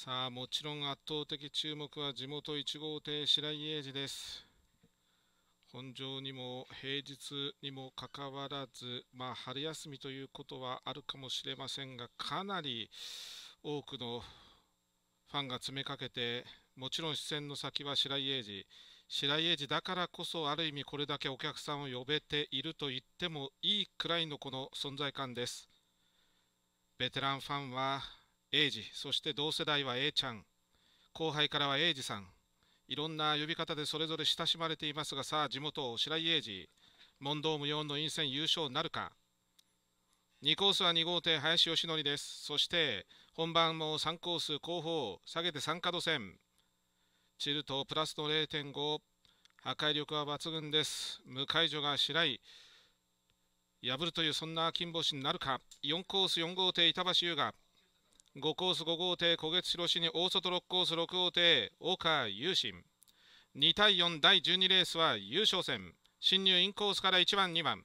さあもちろん圧倒的注目は地元1号艇白井英二です。本場にも平日にもかかわらずまあ春休みということはあるかもしれませんがかなり多くのファンが詰めかけてもちろん視線の先は白井英二。白井英二だからこそある意味これだけお客さんを呼べていると言ってもいいくらいのこの存在感です。ベテランファンは英二そして同世代は A ちゃん。後輩からは英二さん。いろんな呼び方でそれぞれ親しまれていますがさあ地元白井英二。問答無用の陰線優勝なるか。2コースは2号艇林義則です。そして本番も3コース後方下げて3角線。チルトプラスの0.5破壊力は抜群です。無解除が白井破るというそんな金星になるか。4コース4号艇板橋優雅。5コース5号艇小月白市に大外6コース6号艇岡優心2対4第12レースは優勝戦。進入インコースから1番2番。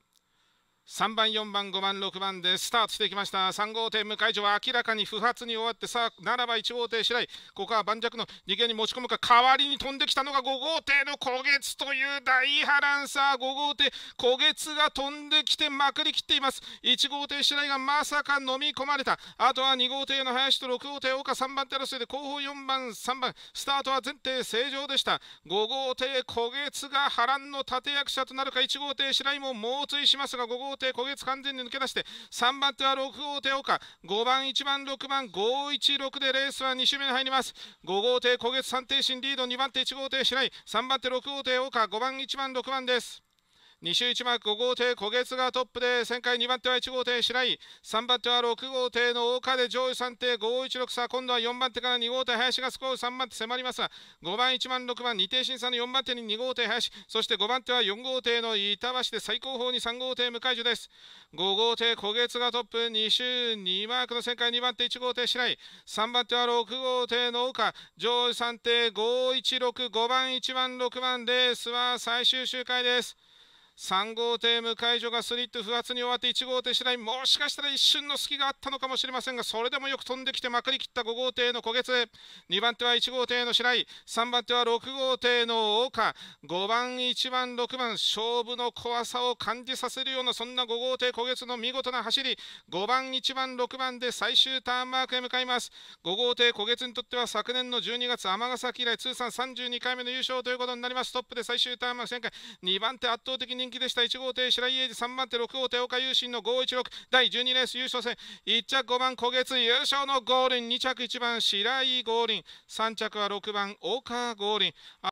3番4番5番6番でスタートしていきました。3号艇向井所は明らかに不発に終わってさあ7番1号艇白井ここは盤石の逃げに持ち込むか。代わりに飛んできたのが5号艇の焦月という大波乱さ。あ5号艇焦月が飛んできてまくりきっています。1号艇白井がまさか飲み込まれた。あとは2号艇の林と6号艇岡3番手争いで後方4番3番。スタートは前提正常でした。5号艇焦月が波乱の立役者となるか。1号艇白井も猛追しますが5号艇号艇小月完全に抜け出して3番手は6号艇岡。5番1番6番516でレースは2周目に入ります。5号艇小月3艇進リード2番手1号艇白井3番手6号艇岡。5番1番6番です。2周1マーク5号艇小月がトップで旋回2番手は1号艇白井。3番手は6号艇の岡で上位3艇516さあ今度は4番手から2号艇林が少し3番手迫りますが5番1番6番2艇審査の4番手に2号艇林。そして5番手は4号艇の板橋で最高峰に3号艇向井樹です。5号艇小月がトップ2周2マークの旋回2番手1号艇白井。3番手は6号艇の岡。上位3艇5165番1番6番レースは最終周回です。3号艇向井所がスリット不発に終わって1号艇次第もしかしたら一瞬の隙があったのかもしれませんがそれでもよく飛んできてまくりきった5号艇の小月2番手は1号艇の白井3番手は6号艇の岡。5番1番6番勝負の怖さを感じさせるようなそんな5号艇小月の見事な走り。5番1番6番で最終ターンマークへ向かいます。5号艇小月にとっては昨年の12月尼崎以来通算32回目の優勝ということになります。トップで最終ターンマーク旋回。2番手圧倒的に人気でした。1号艇白井英二3番手6号艇岡優心の516第12レース優勝戦。1着5番小月優勝のゴールイン。2着1番白井ゴールイン3着は6番岡ゴールイン